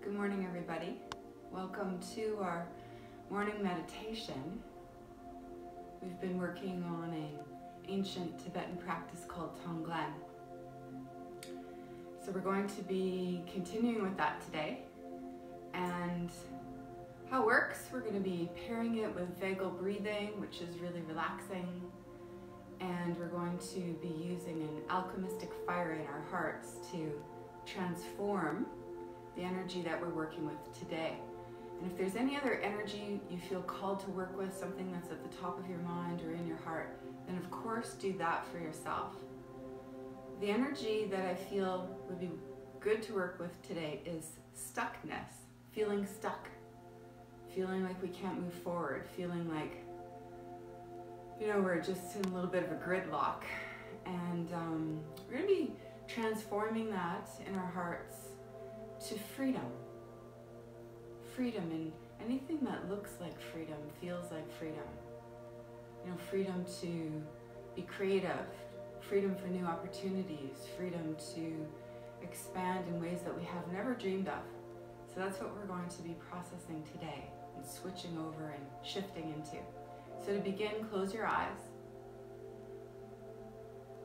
Good morning, everybody. Welcome to our morning meditation. We've been working on an ancient Tibetan practice called Tonglen. So we're going to be continuing with that today. And how it works, we're going to be pairing it with vagal breathing, which is really relaxing. And we're going to be using an alchemistic fire in our hearts to transform the energy that we're working with today. And if there's any other energy you feel called to work with, something that's at the top of your mind or in your heart, then of course do that for yourself. The energy that I feel would be good to work with today is stuckness, feeling stuck, feeling like we can't move forward, feeling like, you know, we're just in a little bit of a gridlock. And um, we're going to be transforming that in our hearts to freedom. Freedom and anything that looks like freedom, feels like freedom. You know, freedom to be creative, freedom for new opportunities, freedom to expand in ways that we have never dreamed of. So that's what we're going to be processing today and switching over and shifting into. So to begin, close your eyes.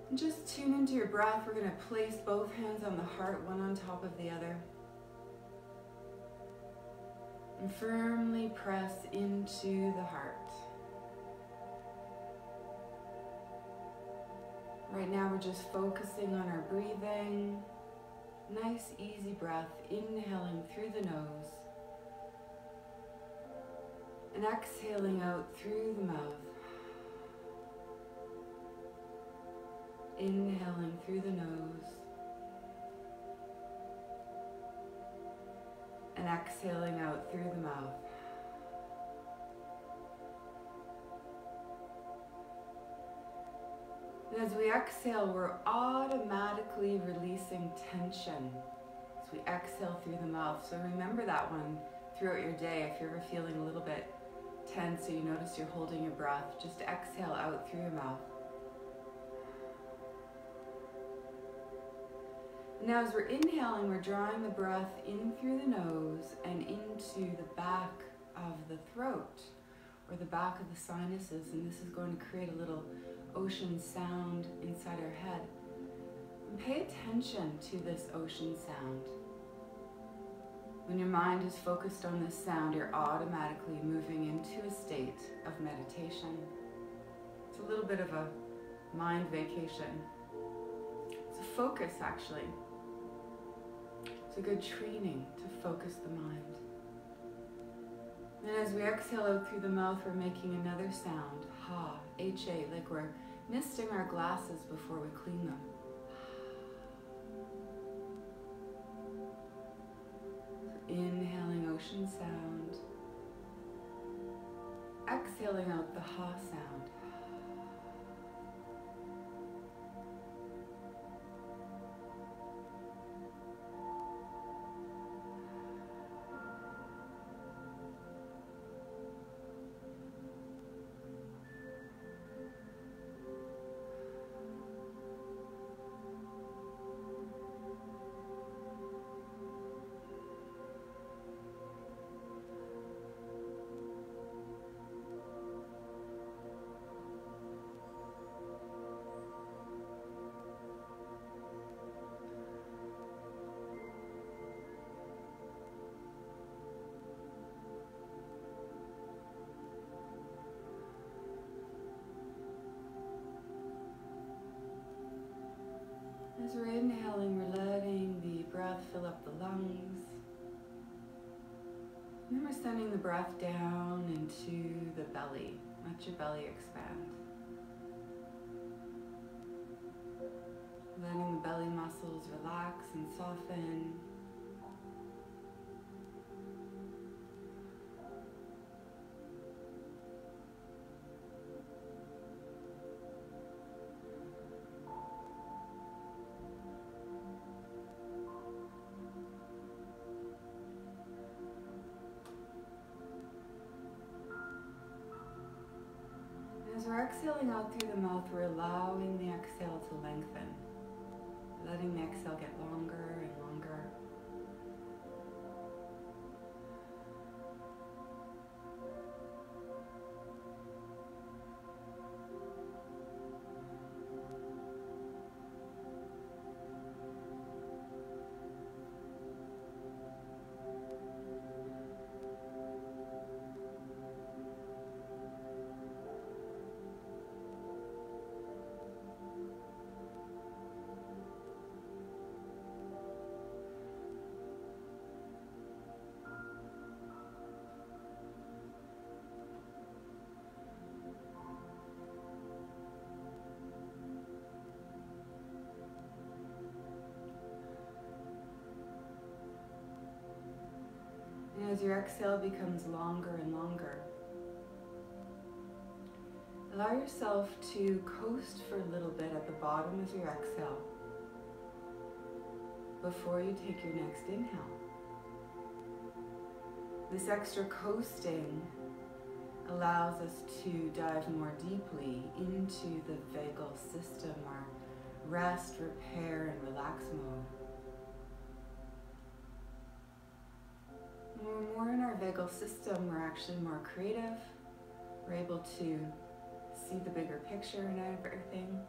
And just tune into your breath. We're going to place both hands on the heart, one on top of the other. And firmly press into the heart. Right now we're just focusing on our breathing. Nice easy breath, inhaling through the nose. And exhaling out through the mouth. Inhaling through the nose. Exhaling out through the mouth. And as we exhale, we're automatically releasing tension as we exhale through the mouth. So remember that one throughout your day. If you're ever feeling a little bit tense or you notice you're holding your breath, just exhale out through your mouth. Now as we're inhaling, we're drawing the breath in through the nose and into the back of the throat or the back of the sinuses and this is going to create a little ocean sound inside our head. And pay attention to this ocean sound. When your mind is focused on this sound, you're automatically moving into a state of meditation. It's a little bit of a mind vacation. It's a focus, actually. It's a good training to focus the mind. And as we exhale out through the mouth, we're making another sound, ha, H-A, like we're misting our glasses before we clean them. Inhaling ocean sound. Exhaling out the ha sound. Breath down into the belly. Let your belly expand. Letting the belly muscles relax and soften. As we're exhaling out through the mouth, we're allowing the exhale to lengthen. Letting the exhale get longer and longer. As your exhale becomes longer and longer, allow yourself to coast for a little bit at the bottom of your exhale before you take your next inhale. This extra coasting allows us to dive more deeply into the vagal system, our rest, repair, and relax mode. When we're more in our vagal system, we're actually more creative. We're able to see the bigger picture in everything,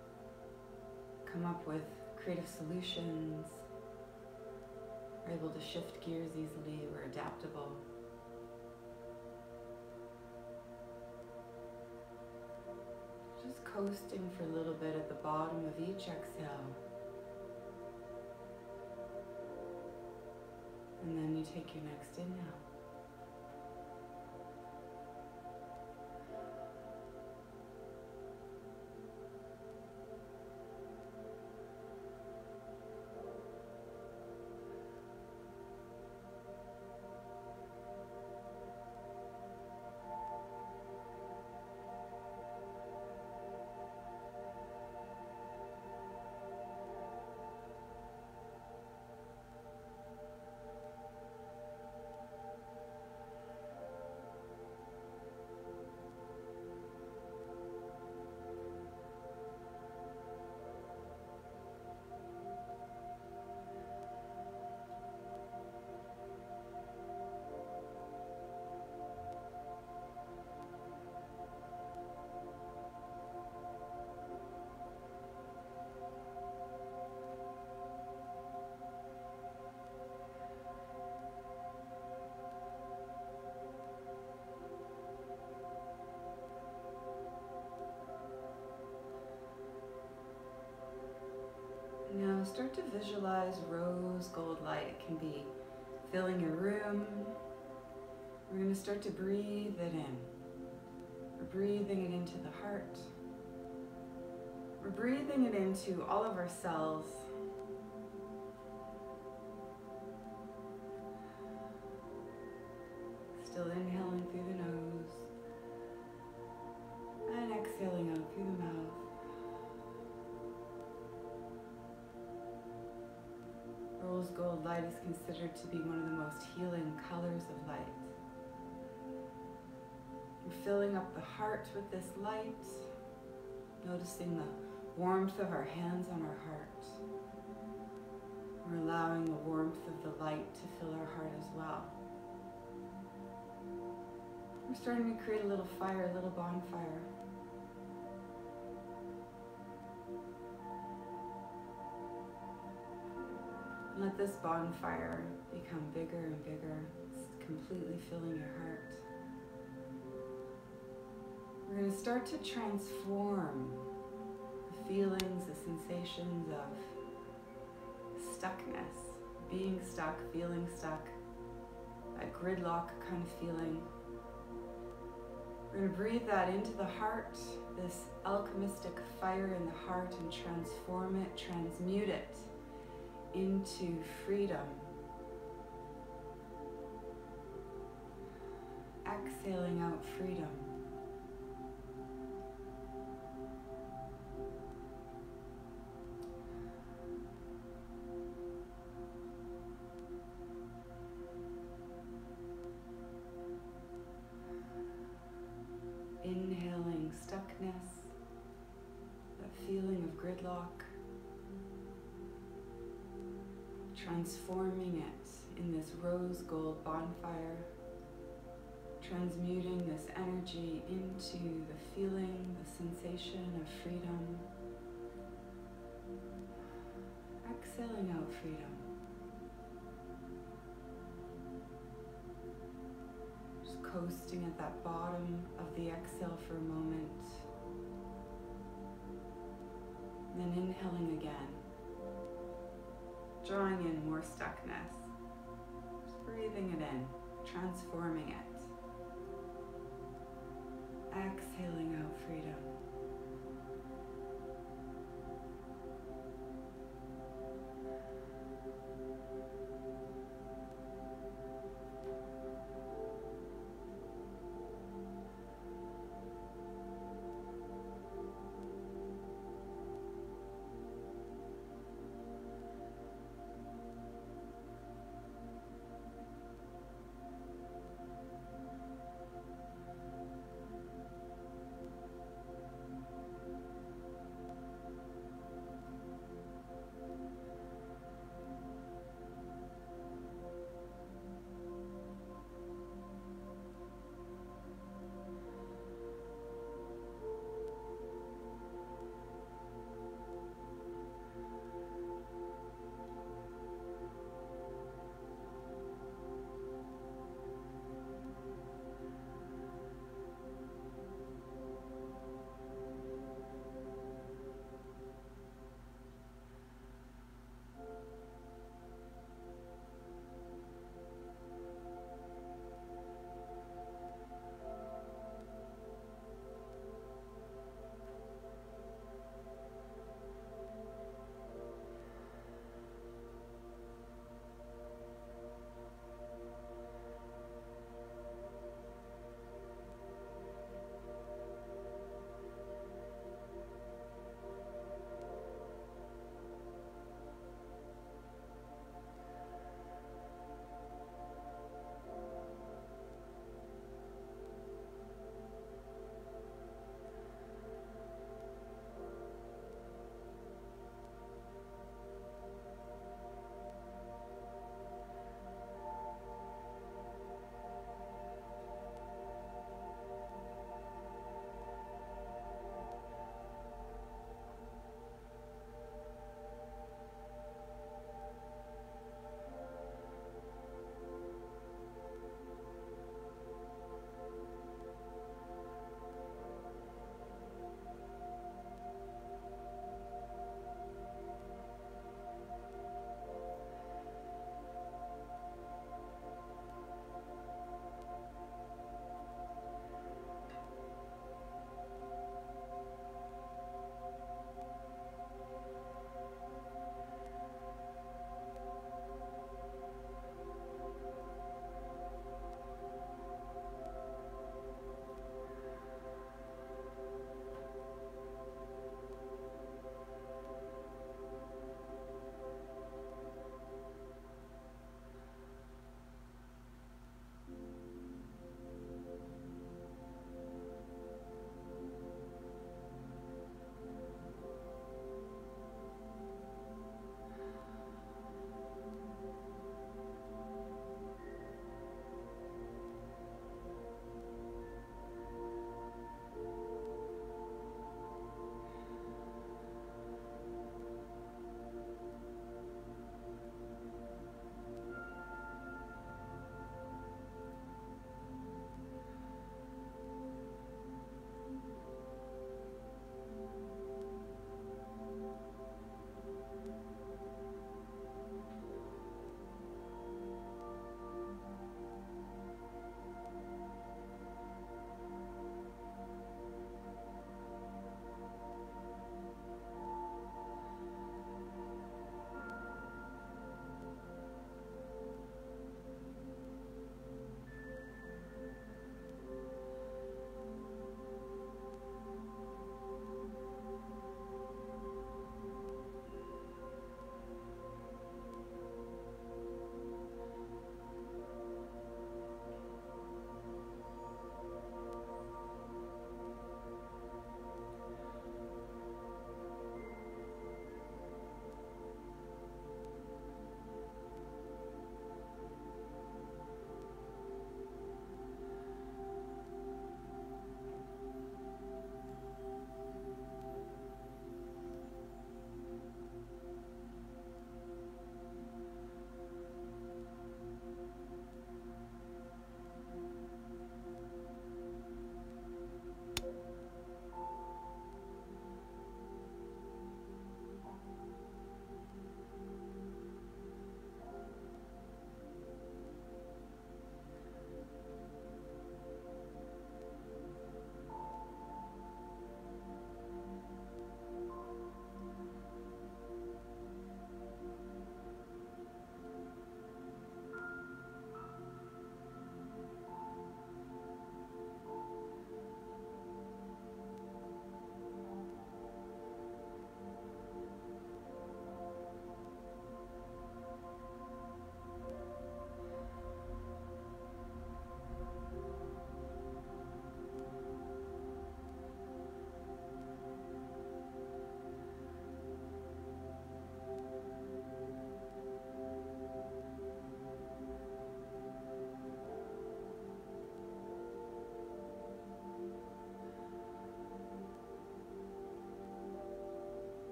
come up with creative solutions, we're able to shift gears easily, we're adaptable. Just coasting for a little bit at the bottom of each exhale. And then you take your next inhale. Now start to visualize rose gold light. It can be filling your room. We're going to start to breathe it in. We're breathing it into the heart. We're breathing it into all of our cells. Still inhaling to be one of the most healing colors of light. We're filling up the heart with this light, noticing the warmth of our hands on our heart. We're allowing the warmth of the light to fill our heart as well. We're starting to create a little fire, a little bonfire. Let this bonfire become bigger and bigger. It's completely filling your heart. We're going to start to transform the feelings, the sensations of stuckness, being stuck, feeling stuck, that gridlock kind of feeling. We're going to breathe that into the heart, this alchemistic fire in the heart, and transform it, transmute it into freedom. Exhaling out freedom. Inhaling stuckness, that feeling of gridlock. Transforming it in this rose gold bonfire, transmuting this energy into the feeling, the sensation of freedom. Exhaling out freedom. Just coasting at that bottom of the exhale for a moment. Then inhaling again drawing in more stuckness. Just breathing it in, transforming it. Exhaling out freedom.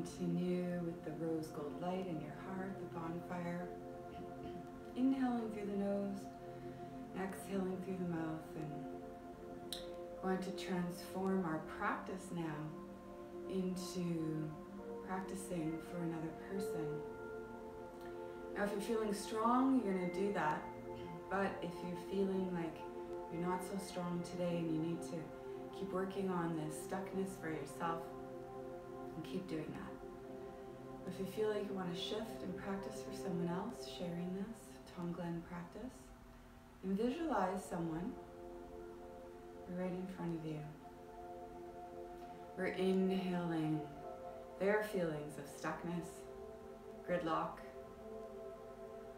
Continue with the rose gold light in your heart, the bonfire. Inhaling through the nose, exhaling through the mouth, and going to transform our practice now into practicing for another person. Now, if you're feeling strong, you're going to do that. But if you're feeling like you're not so strong today and you need to keep working on this stuckness for yourself, and keep doing that. If you feel like you want to shift and practice for someone else, sharing this Tonglen practice, and visualize someone right in front of you. We're inhaling their feelings of stuckness, gridlock.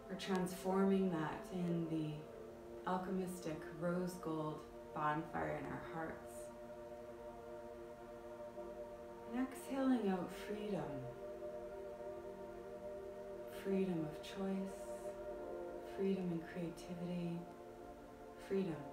We're transforming that in the alchemistic rose gold bonfire in our hearts. And exhaling out freedom. Freedom of choice, freedom and creativity, freedom.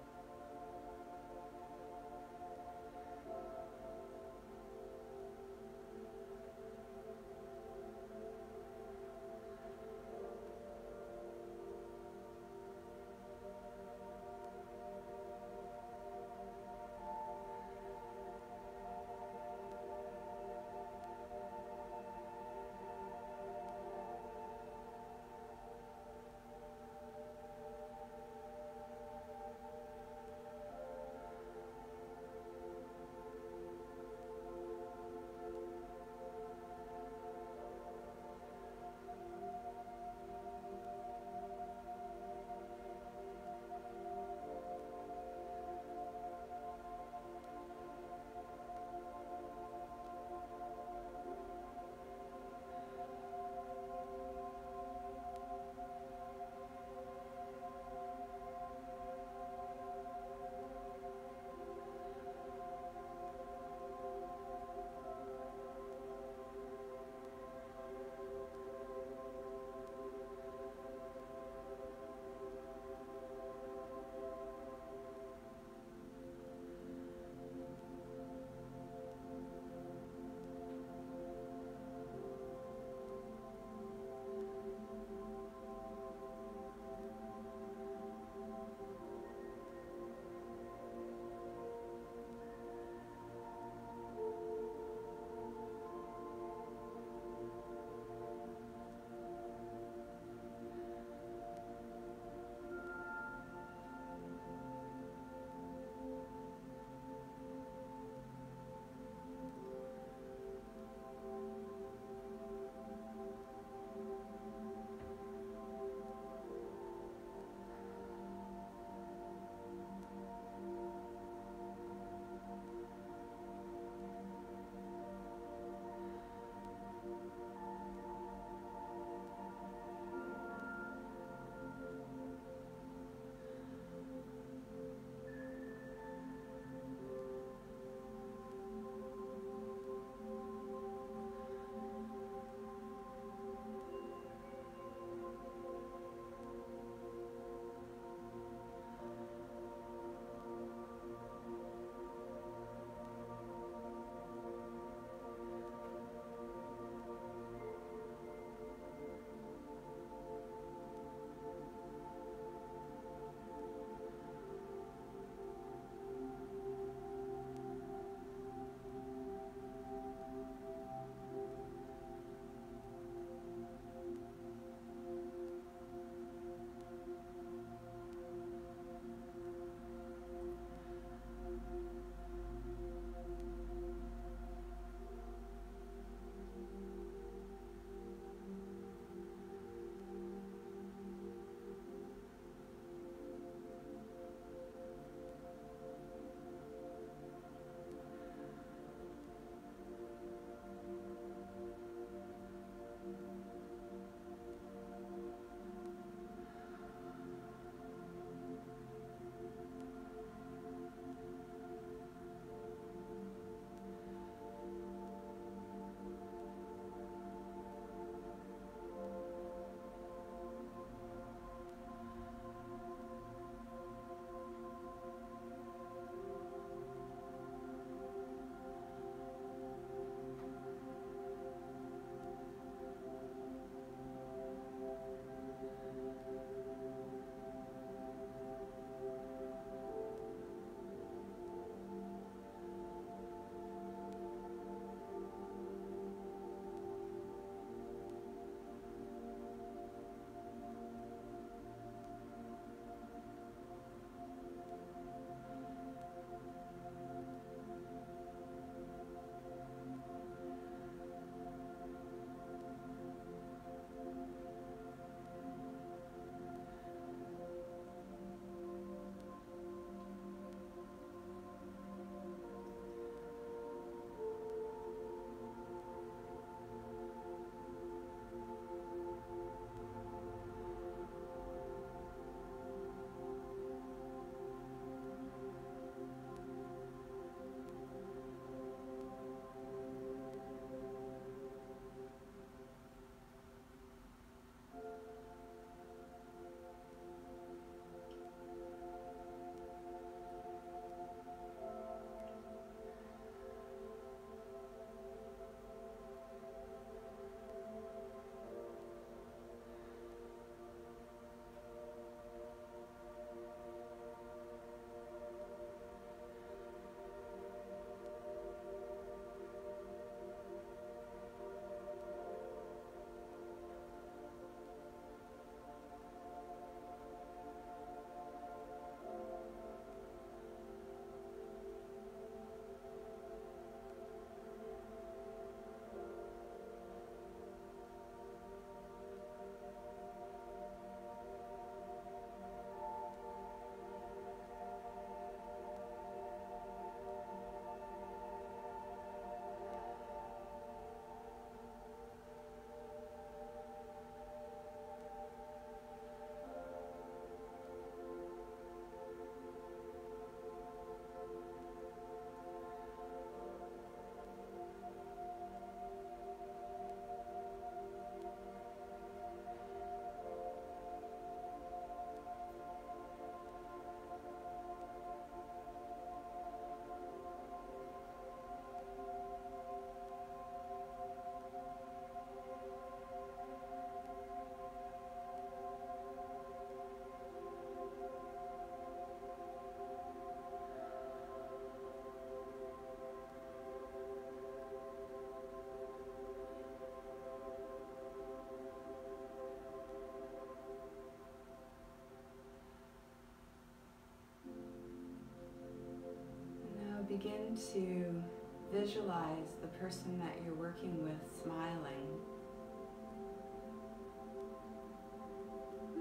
Begin to visualize the person that you're working with smiling.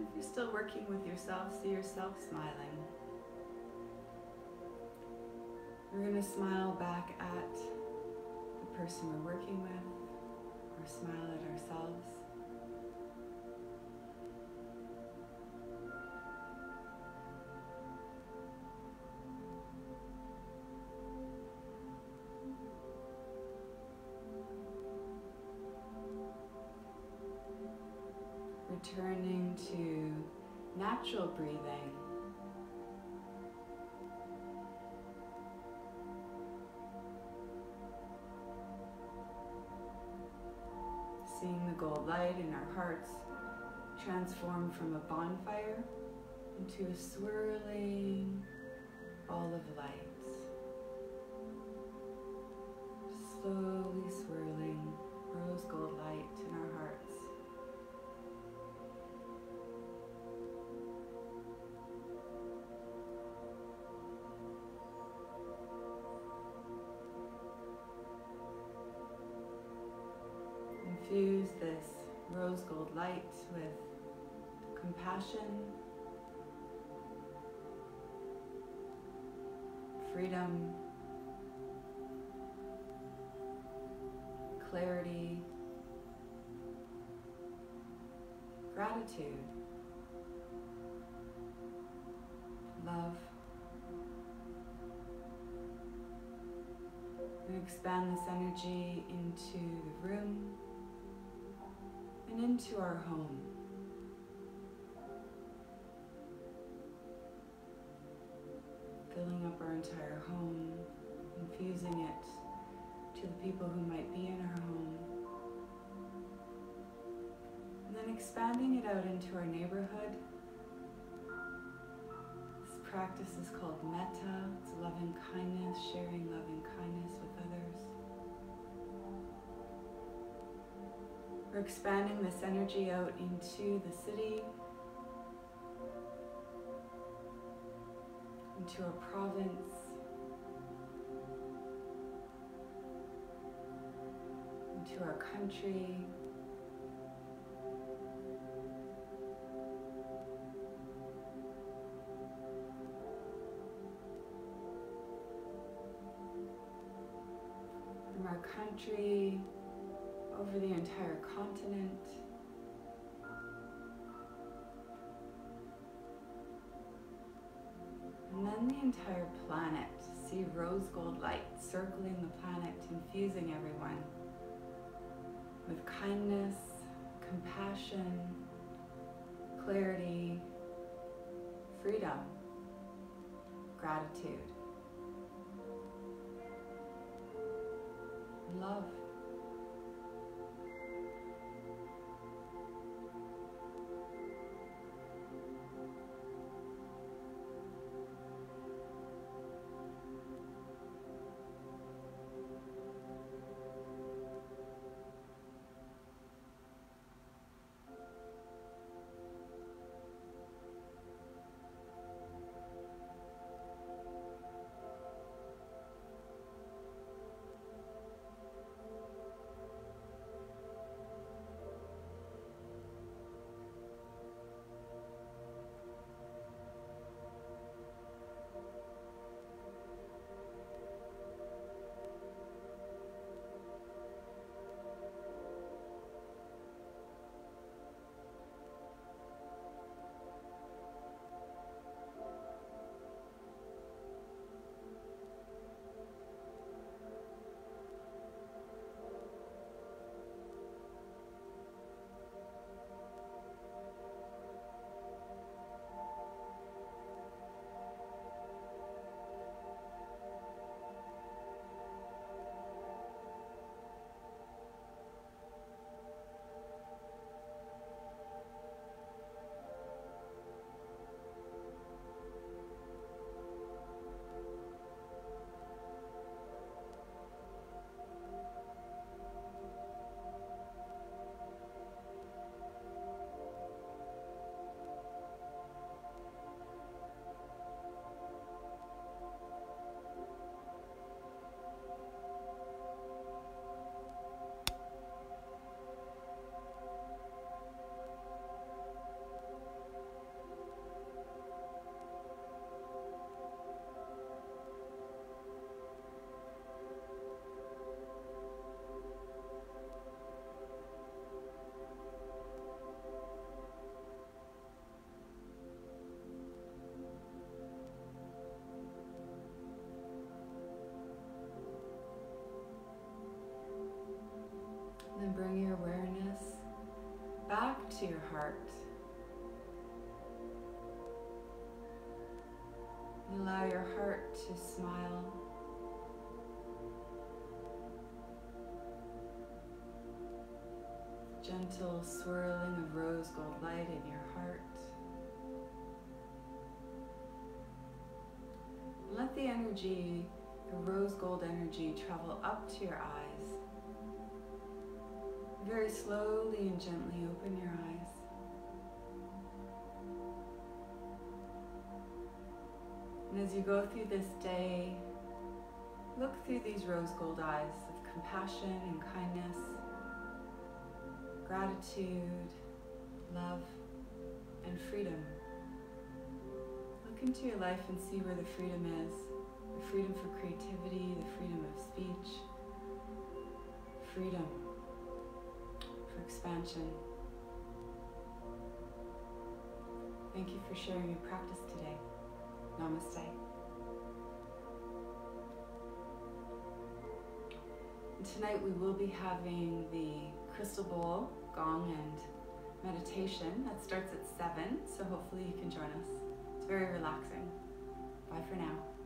If you're still working with yourself, see yourself smiling. We're going to smile back at the person we're working with, or smile at ourselves. Returning to natural breathing. seeing the gold light in our hearts transform from a bonfire into a swirling ball of light. Compassion, freedom, clarity, gratitude, love. And expand this energy into the room and into our home. Entire home, infusing it to the people who might be in our home. And then expanding it out into our neighborhood. This practice is called metta. It's loving kindness, sharing loving kindness with others. We're expanding this energy out into the city, into a province, into our country. From our country over the entire continent. And then the entire planet. See rose gold light circling the planet, infusing everyone with kindness, compassion, clarity, freedom, gratitude, love. Heart. Allow your heart to smile. Gentle swirling of rose gold light in your heart. Let the energy, the rose gold energy, travel up to your eyes. Very slowly and gently open your eyes. And as you go through this day, look through these rose gold eyes of compassion and kindness, gratitude, love, and freedom. Look into your life and see where the freedom is the freedom for creativity, the freedom of speech, freedom for expansion. Thank you for sharing your practice. Namaste. Tonight we will be having the crystal bowl, gong, and meditation that starts at 7, so hopefully you can join us. It's very relaxing. Bye for now.